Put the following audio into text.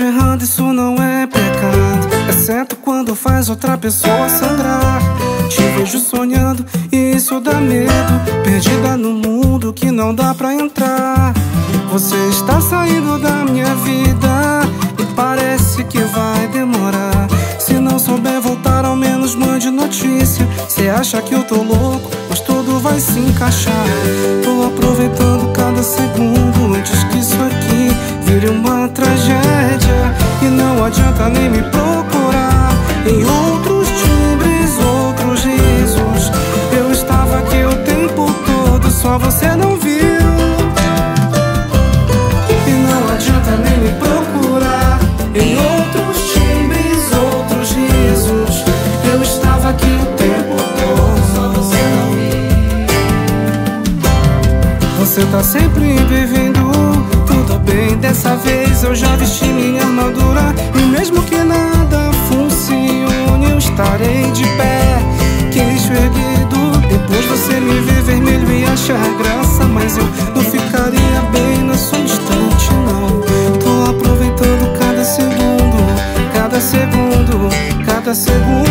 vejo isso não é pecado. Exceto quando faz outra pessoa sangrar. Te vejo sonhando e isso dá medo. Perdida no mundo que não dá pra entrar. Você está saindo da minha vida E parece que vai demorar. Se não souber voltar, ao menos mande notícia. Você acha que eu tô louco, mas tudo vai se encaixar. Tô aproveitando cada segundo antes que isso aqui vire uma tragédia. Nem me procurar em outros timbres, outros risos. Eu estava aqui o tempo todo, só você não viu. E não adianta nem me procurar em outros timbres, outros risos. Eu estava aqui o tempo todo, só você não viu. Você tá sempre bem-vindo, tudo bem. Dessa vez eu já vesti achar graça. Mas eu não ficaria bem na sua instante, não. Tô aproveitando cada segundo, cada segundo, cada segundo.